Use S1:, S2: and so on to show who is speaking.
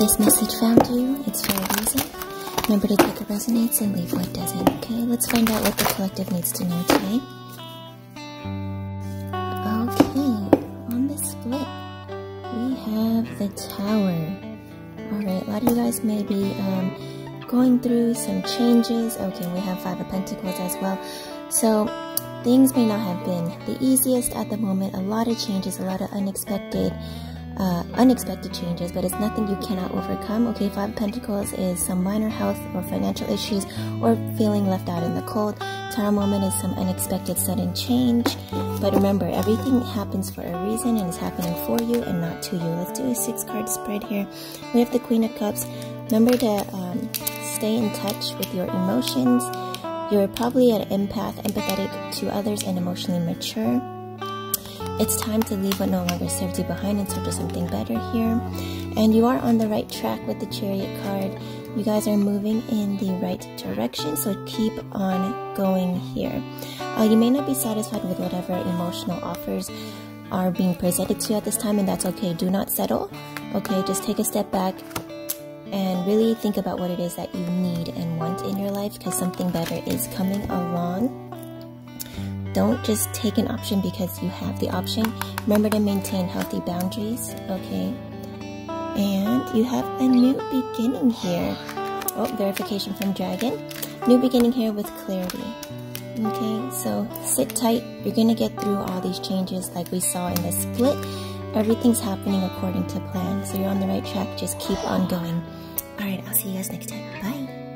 S1: this message found you, it's a reason. Remember to take what resonates and leave what doesn't, okay? Let's find out what the collective needs to know today. Okay, on the split, we have the Tower. Alright, a lot of you guys may be um, going through some changes. Okay, we have Five of Pentacles as well. So, things may not have been the easiest at the moment. A lot of changes, a lot of unexpected uh, unexpected changes, but it's nothing you cannot overcome. Okay, Five Pentacles is some minor health or financial issues or feeling left out in the cold. Tower moment is some unexpected sudden change. But remember, everything happens for a reason and is happening for you and not to you. Let's do a six card spread here. We have the Queen of Cups. Remember to um, stay in touch with your emotions. You're probably an empath, empathetic to others, and emotionally mature. It's time to leave what no longer serves you behind in search of something better here. And you are on the right track with the Chariot card. You guys are moving in the right direction, so keep on going here. Uh, you may not be satisfied with whatever emotional offers are being presented to you at this time, and that's okay. Do not settle. Okay, just take a step back and really think about what it is that you need and want in your life because something better is coming along. Don't just take an option because you have the option. Remember to maintain healthy boundaries, okay? And you have a new beginning here. Oh, verification from Dragon. New beginning here with clarity. Okay, so sit tight. You're gonna get through all these changes like we saw in the split. Everything's happening according to plan. So you're on the right track. Just keep on going. Alright, I'll see you guys next time.